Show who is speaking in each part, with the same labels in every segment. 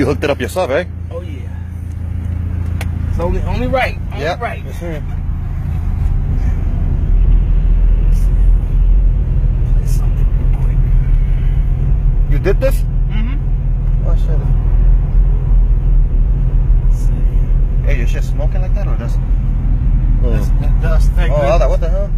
Speaker 1: You hooked it up yourself, eh?
Speaker 2: Oh yeah. It's only only right. Only
Speaker 1: Yep.
Speaker 2: right.
Speaker 1: Yes, sir.
Speaker 2: Play something real quick.
Speaker 1: You did this?
Speaker 2: Mm-hmm.
Speaker 1: Oh shit. Hey, your shit smoking like that or just?
Speaker 2: That's,
Speaker 1: Oh,
Speaker 2: that dust thing.
Speaker 1: oh that, what the hell?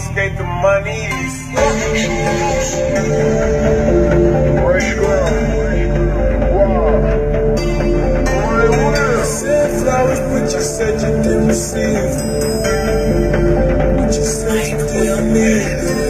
Speaker 2: confiscate the
Speaker 1: monies. Fresh girl. You
Speaker 2: said flowers, but
Speaker 3: you said you didn't receive. But you said you didn't need